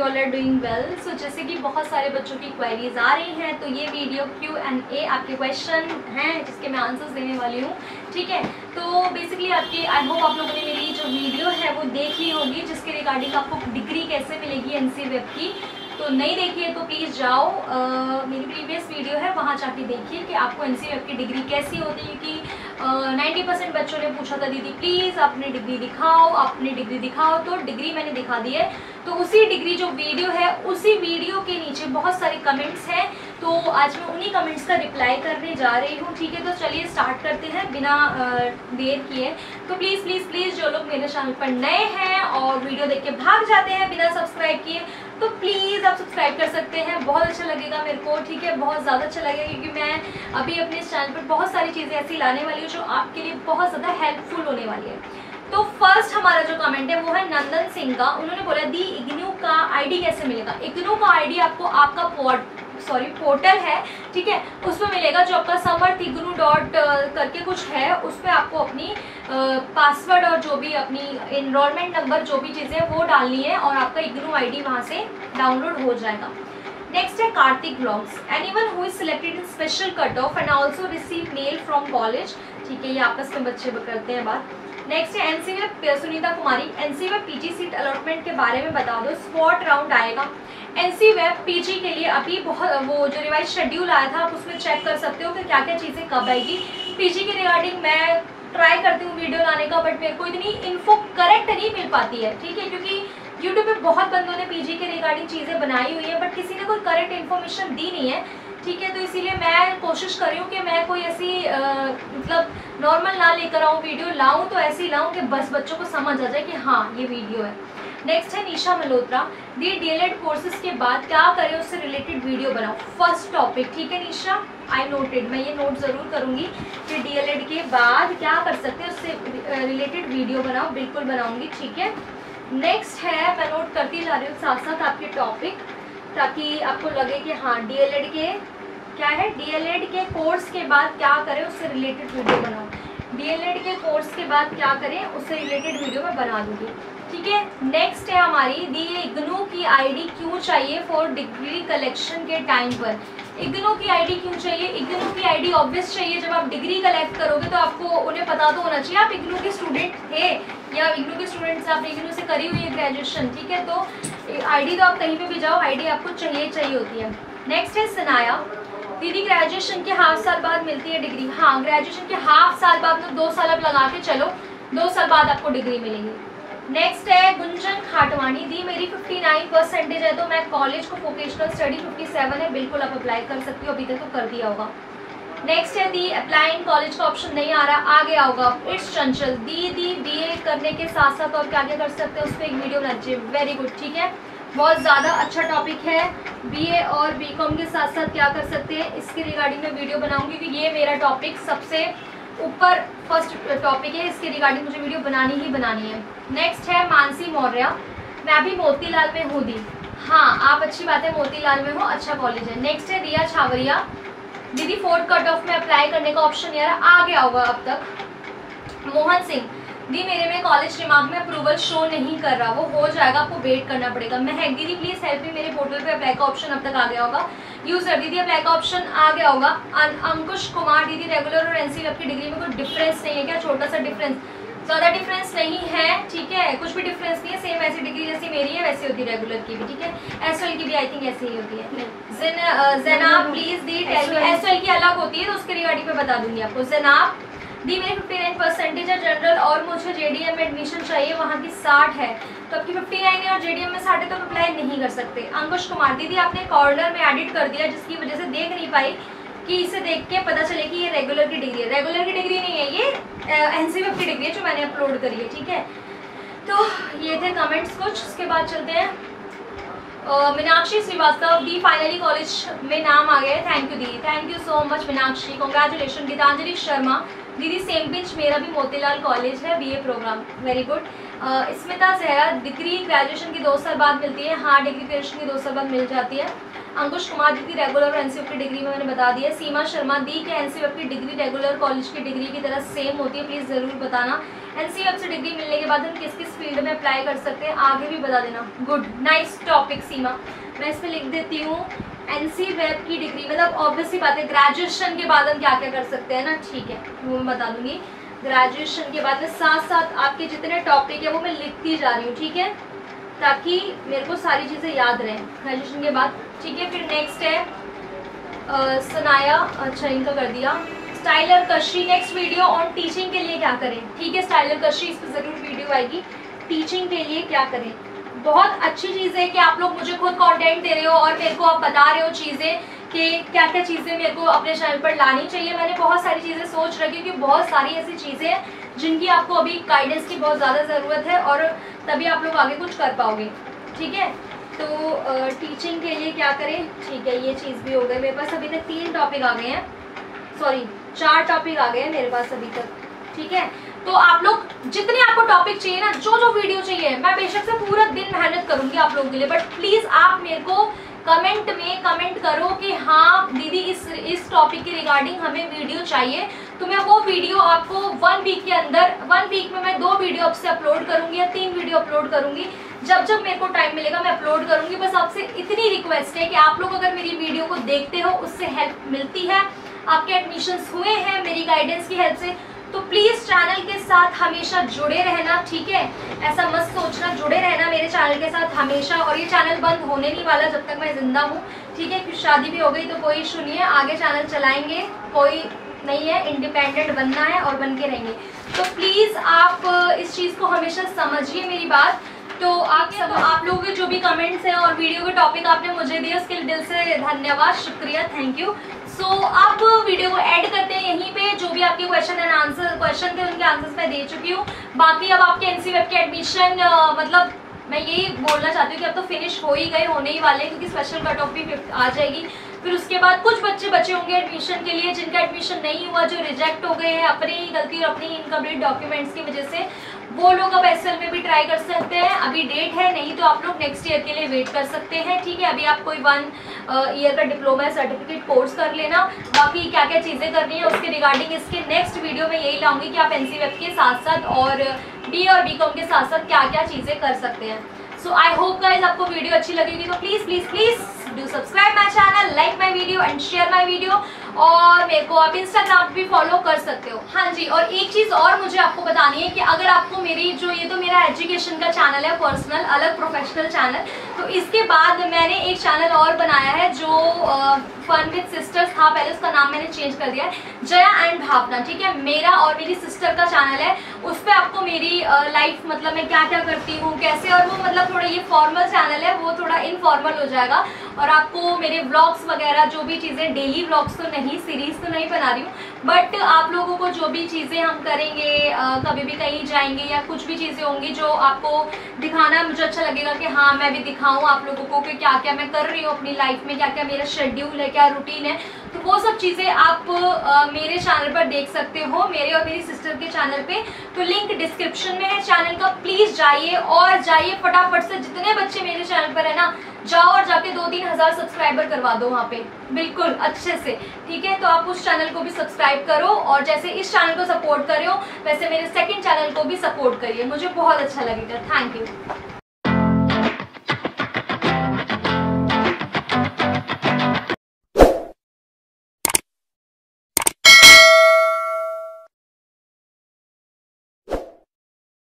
You all are doing well so जैसे कि बहुत सारे बच्चों की क्वेरीज आ रही हैं तो ये वीडियो क्यू एंड ए आपके क्वेश्चन हैं जिसके मैं आंसर्स देने वाली हूँ ठीक है? तो बेसिकली आपकी आई होप आप लोगों ने मेरी जो वीडियो है वो देख ली होगी जिसके रिगार्डिंग आपको डिग्री कैसे मिलेगी एन वेब की। तो नहीं देखी है तो प्लीज़ जाओ। आ, मेरी प्रीवियस वीडियो है वहाँ जाके देखिए कि आपको एन की डिग्री कैसी होती है क्योंकि नाइन्टी परसेंट बच्चों ने पूछा था, दीदी प्लीज़ अपनी डिग्री दिखाओ अपनी डिग्री दिखाओ। तो डिग्री मैंने दिखा दी है। तो उसी डिग्री जो वीडियो है, उसी वीडियो के नीचे बहुत सारे कमेंट्स हैं। तो आज मैं उन्हीं कमेंट्स का रिप्लाई करने जा रही हूँ, ठीक है? तो चलिए स्टार्ट करते हैं बिना देर किए। तो प्लीज़ प्लीज़ प्लीज़ जो लोग मेरे चैनल पर नए हैं और वीडियो देख के भाग जाते हैं बिना सब्सक्राइब किए तो प्लीज़ आप सब्सक्राइब कर सकते हैं। बहुत अच्छा लगेगा मेरे को, ठीक है? बहुत ज़्यादा अच्छा लगेगा क्योंकि मैं अभी अपने इस चैनल पर बहुत सारी चीज़ें ऐसी लाने वाली हूँ जो आपके लिए बहुत ज़्यादा हेल्पफुल होने वाली है। तो फ़र्स्ट हमारा जो कमेंट है, वो है नंदन सिंह का। उन्होंने बोला, दी, इग्नू का आईडी कैसे मिलेगा? इग्नू का आईडी आपको आपका सॉरी, पोर्टल है, ठीक है? उसमें मिलेगा जो आपका समर्थ इग्नू डॉट करके कुछ है उस पर आपको अपनी पासवर्ड और जो भी अपनी इनरोलमेंट नंबर जो भी चीज़ें वो डालनी है और आपका इग्नू आईडी वहाँ से डाउनलोड हो जाएगा। नेक्स्ट है Kartik blogs any one who is selected in special cut off and also receive mail from college ठीक है, ये आपस में बच्चे करते हैं बात। नेक्स्ट है एनसी में सुनीता कुमारी। एनसी में पीजी सीट अलॉटमेंट के बारे में बता दो स्पॉट राउंड आएगा। एनसी वेब पीजी के लिए अभी बहुत वो जो रिवाइज शेड्यूल आया था, आप उसमें चेक कर सकते हो कि क्या क्या चीज़ें कब आएगी। पीजी के रिगार्डिंग मैं ट्राई करती हूँ वीडियो लाने का बट मेरे को इतनी इन्फो करेक्ट नहीं मिल पाती है, ठीक है? क्योंकि यूट्यूब पे बहुत बंदों ने पीजी के रिगार्डिंग चीज़ें बनाई हुई है बट किसी ने कोई करेक्ट इन्फॉर्मेशन दी नहीं है। ठीक है तो इसीलिए मैं कोशिश कर रही हूँ कि मैं कोई ऐसी मतलब नॉर्मल ना लेकर आऊँ वीडियो लाऊँ तो ऐसी लाऊँ कि बस बच्चों को समझ आ जाए कि हाँ ये वीडियो है। नेक्स्ट है निशा मल्होत्रा। दी डीएलएड कोर्सेज के बाद क्या करें, उससे रिलेटेड वीडियो बनाओ। फ़र्स्ट टॉपिक ठीक है निशा? आई नोटेड मैं ये नोट ज़रूर करूँगी कि डीएलएड के बाद क्या कर सकते हैं, उससे रिलेटेड वीडियो बनाओ, बिल्कुल बनाऊँगी, ठीक है? नेक्स्ट है, मैं नोट करती जा रही हूँ साथ साथ आपके टॉपिक ताकि आपको लगे कि हाँ डीएलएड के क्या है? डीएलएड के कोर्स के बाद क्या करें, उससे रिलेटेड वीडियो बनाओ। डीएलएड के कोर्स के बाद क्या करें, उससे रिलेटेड वीडियो मैं बना दूँगी। ठीक है? नेक्स्ट है हमारी, दी इग्नू की आईडी क्यों चाहिए फॉर डिग्री कलेक्शन के टाइम पर? इग्नू की आईडी क्यों चाहिए? इग्नू की आईडी ऑब्वियस चाहिए। जब आप डिग्री कलेक्ट करोगे तो आपको उन्हें पता तो होना चाहिए, आप इग्नू के स्टूडेंट थे या इग्नू के स्टूडेंट्स आप इग्नू से करी हुई है ग्रेजुएशन ठीक है? तो आईडी तो आप कहीं पे भी जाओ आईडी आपको चाहिए चाहिए होती है। नेक्स्ट है सनाया। दीदी ग्रेजुएशन के हाफ़ साल बाद मिलती है डिग्री हाँ ग्रेजुएशन के हाफ़ साल बाद तो दो साल अब लगा के चलो, दो साल बाद आपको डिग्री मिलेगी। नेक्स्ट है गुंजन खाटवानी दी मेरी 59 परसेंटेज है तो मैं कॉलेज को वोकेशनल स्टडी 57 है, बिल्कुल आप अप्लाई कर सकती हो, अभी तक तो कर दिया होगा। नेक्स्ट है दी अप्लाइंग कॉलेज का ऑप्शन नहीं आ रहा, आ गया होगा, it's Chanchal. The the BA करने के साथ साथ और क्या क्या कर सकते हैं, उस पर एक वीडियो बना चाहिए वेरी गुड ठीक है? बहुत ज़्यादा अच्छा टॉपिक है। बीए और बीकॉम के साथ साथ क्या कर सकते हैं? इसके रिगार्डिंग में वीडियो बनाऊँगी क्योंकि ये मेरा टॉपिक सबसे ऊपर फ़र्स्ट टॉपिक है। इसके रिगार्डिंग मुझे वीडियो बनानी ही बनानी है। नेक्स्ट है मानसी मौर्य। मैं भी मोतीलाल में हूँ दी। हाँ आप अच्छी बात है, मोतीलाल में हो अच्छा कॉलेज है। नेक्स्ट है रिया छावरिया। दीदी फोर्थ कट ऑफ़ में अप्लाई करने का ऑप्शन यार आ गया होगा अब तक। मोहन सिंह। दी मेरे में कॉलेज दिमाग में अप्रूवल शो नहीं कर रहा वो हो जाएगा आपको वेट करना पड़ेगा। महक दीदी प्लीज़ हेल्प मी मेरे पोर्टल पे अप्लाई का ऑप्शन अब तक आ गया होगा। यूज़र दीदी अप्लाई का ऑप्शन आ गया होगा। अंकुश कुमार दीदी रेगुलर और एनसी की डिग्री में कोई डिफरेंस नहीं है क्या? छोटा सा डिफरेंस ज़्यादा डिफरेंस नहीं है ठीक है? कुछ भी डिफरेंस नहीं है सेम ऐसी डिग्री जैसी मेरी है वैसी होती है रेगुलर की भी ठीक है? एसएल की भी आई थिंक ऐसी ही होती है। जेनाब प्लीज़ दी एस की अलग होती है तो उसके रिगार्डिंग में बता दूँगी आपको। जेनाब दी मेरी फिफ्टी नाइन परसेंटेज है जनरल और मुझे जेडीएम में एडमिशन चाहिए, वहाँ की साठ है। तो आपकी फिफ्टी नाइन है और जेडीएम में साठ है तो अप्लाई नहीं कर सकते। अंकुश कुमार, दीदी आपने कॉर्नर में एडिट कर दिया, जिसकी वजह से देख नहीं पाई कि इसे देख के पता चले कि ये रेगुलर की डिग्री है। रेगुलर की डिग्री नहीं है, ये एन सी की डिग्री है जो मैंने अपलोड करी है, ठीक है? तो ये थे कमेंट्स कुछ, उसके बाद चलते हैं। मीनाक्षी श्रीवास्तव दी फाइनली कॉलेज में नाम आ गए thank you the thank you so much Meenakshi. Congratulation Geetanjali Sharma. दीदी सेम पिंच मेरा भी मोतीलाल कॉलेज है BA program very good Smita Zahra degree graduation की दो साल बाद मिलती है. हाँ डिग्री ग्रेजुएशन की दो साल बाद मिल जाती है. अंकुश कुमार जी की रेगुलर एनसीएफ की डिग्री में मैंने बता दिया सीमा शर्मा दी कि एनसीएफ की डिग्री रेगुलर कॉलेज की डिग्री की तरह सेम होती है. प्लीज़ ज़रूर बताना. एनसीएफ से डिग्री मिलने के बाद हम किस किस फ़ील्ड में अप्लाई कर सकते हैं, आगे भी बता देना. Good nice topic Seema. मैं इस पर लिख देती हूँ. एन सी वेब की डिग्री मतलब ऑब्वियसली बात है ग्रेजुएशन के बाद हम क्या क्या कर सकते हैं ना? ठीक है, वो मैं बता दूँगी। ग्रेजुएशन के बाद में साथ साथ आपके जितने टॉपिक है, वो मैं लिखती जा रही हूँ, ठीक है? ताकि मेरे को सारी चीज़ें याद रहें। ग्रेजुएशन के बाद, ठीक है, फिर नेक्स्ट है सनाया अच्छा इनका कर दिया। स्टाइलर कशी नेक्स्ट वीडियो ऑन टीचिंग के लिए क्या करें? ठीक है स्टाइलर कशी इस पर ज़रूर वीडियो आएगी। टीचिंग के लिए क्या करें? बहुत अच्छी चीज़ है कि आप लोग मुझे खुद कंटेंट दे रहे हो और मेरे को आप बता रहे हो चीज़ें कि क्या क्या चीज़ें मेरे को अपने चैनल पर लानी चाहिए। मैंने बहुत सारी चीज़ें सोच रखी कि बहुत सारी ऐसी चीज़ें हैं जिनकी आपको अभी गाइडेंस की बहुत ज़्यादा ज़रूरत है और तभी आप लोग आगे कुछ कर पाओगे। ठीक है? तो टीचिंग के लिए क्या करें? ठीक है, ये चीज़ भी हो गई। मेरे पास अभी तक तीन टॉपिक आ गए हैं। सॉरी चार टॉपिक आ गए हैं मेरे पास अभी तक। ठीक है? तो आप लोग जितने आपको टॉपिक चाहिए ना, जो जो वीडियो चाहिए, मैं बेशक से पूरा दिन मेहनत करूँगी आप लोगों के लिए बट प्लीज़ आप मेरे को कमेंट में कमेंट करो कि हाँ दीदी इस इस टॉपिक के रिगार्डिंग हमें वीडियो चाहिए। तो मैं वो वीडियो आपको वन वीक के अंदर वन वीक में मैं दो वीडियो आपसे अपलोड करूँगी या तीन वीडियो अपलोड करूँगी। जब जब मेरे को टाइम मिलेगा मैं अपलोड करूँगी। बस आपसे इतनी रिक्वेस्ट है कि आप लोग अगर मेरी वीडियो को देखते हो, उससे हेल्प मिलती है। आपके एडमिशन्स हुए हैं, मेरी गाइडेंस की हेल्प से। तो प्लीज़ चैनल के साथ हमेशा जुड़े रहना, ठीक है? ऐसा मत सोचना, जुड़े रहना मेरे चैनल के साथ हमेशा। और ये चैनल बंद होने नहीं वाला जब तक मैं ज़िंदा हूँ, ठीक है? फिर शादी भी हो गई तो कोई इशू नहीं है। आगे चैनल चलाएँगे, कोई नहीं है इंडिपेंडेंट बनना है और बन के रहेंगे। तो प्लीज़ आप इस चीज़ को हमेशा समझिए मेरी बात। तो आप तो आप लोगों के जो भी कमेंट्स हैं और वीडियो के टॉपिक आपने मुझे दिए, उसके लिए दिल से धन्यवाद, शुक्रिया थैंक यू सो so, अब वीडियो को ऐड करते हैं यहीं पे। जो भी आपके क्वेश्चन एंड आंसर क्वेश्चन थे उनके आंसर्स मैं दे चुकी हूँ। बाकी अब आपके एनसी वेब के एडमिशन मतलब मैं यही बोलना चाहती हूँ कि अब तो फिनिश हो ही गए होने ही वाले क्योंकि स्पेशल कट ऑफ़ भी आ जाएगी। फिर उसके बाद कुछ बच्चे बचे होंगे एडमिशन के लिए जिनका एडमिशन नहीं हुआ जो रिजेक्ट हो गए हैं अपनी ही गलती और अपनी इनकम्प्लीट डॉक्यूमेंट्स की वजह से। वो लोग अब एसएल में भी ट्राई कर सकते हैं। अभी डेट है, नहीं तो आप लोग नेक्स्ट ईयर के लिए वेट कर सकते हैं। ठीक है, अभी आप कोई वन ईयर का डिप्लोमा सर्टिफिकेट कोर्स कर लेना। बाकी क्या क्या चीज़ें करनी है उसके रिगार्डिंग इसके नेक्स्ट वीडियो में यही लाऊँगी कि आप एन के साथ साथ और बी और बी के साथ साथ क्या क्या चीज़ें कर सकते हैं। सो आई होप गाइज़ आपको वीडियो अच्छी लगेगी। तो please please please do subscribe my channel like my video and share my video और मेरे को आप इंस्टाग्राम पे भी फॉलो कर सकते हो। हाँ जी, और एक चीज़ और मुझे आपको बतानी है कि अगर आपको मेरी जो ये तो मेरा एजुकेशन का चैनल है पर्सनल अलग प्रोफेशनल चैनल तो इसके बाद मैंने एक चैनल और बनाया है जो फन विद सिस्टर्स था। पहले उसका नाम मैंने चेंज कर दिया है। जया एंड भावना, ठीक है? मेरा और मेरी सिस्टर का चैनल है। उस पर आपको मेरी लाइफ मतलब मैं क्या क्या करती हूँ, कैसे, और वो मतलब थोड़ा ये फॉर्मल चैनल है, वो थोड़ा इनफॉर्मल हो जाएगा। और आपको मेरे ब्लॉग्स वगैरह, जो भी चीज़ें डेली ब्लॉग्स तो नहीं सीरीज़ तो नहीं बना रही हूँ। बट आप लोगों को जो भी चीज़ें हम करेंगे आ, कभी भी कहीं जाएँगे या कुछ भी चीज़ें होंगी जो आपको दिखाना मुझे अच्छा लगेगा कि हाँ मैं भी दिखाऊँ आप लोगों को कि क्या क्या मैं कर रही हूँ अपनी लाइफ में क्या क्या मेरा शेड्यूल है क्या रूटीन है। तो वो सब चीज़ें आप आ, मेरे चैनल पर देख सकते हो मेरे और मेरी सिस्टर के चैनल पे। तो लिंक डिस्क्रिप्शन में है चैनल का प्लीज़ जाइए और जाइए फटाफट से। जितने बच्चे मेरे चैनल पर है ना जाओ और जाके दो तीन हज़ार सब्सक्राइबर करवा दो वहाँ पे बिल्कुल अच्छे से ठीक है? तो आप उस चैनल को भी सब्सक्राइब करो और जैसे इस चैनल को सपोर्ट करो वैसे मेरे सेकंड चैनल को भी सपोर्ट करिए। मुझे बहुत अच्छा लगेगा। Thank you